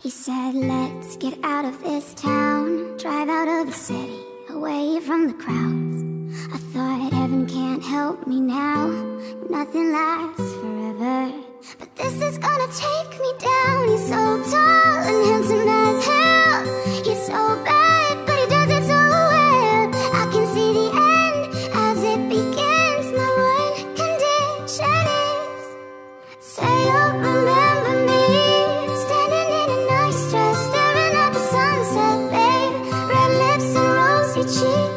He said, let's get out of this town. Drive out of the city, away from the crowds. I thought heaven can't help me now. Nothing lasts forever. But this is gonna take me down. He's so tall and handsome as hell. He's so bad, but he does it so well. I can see the end as it begins. My one condition is Say you 情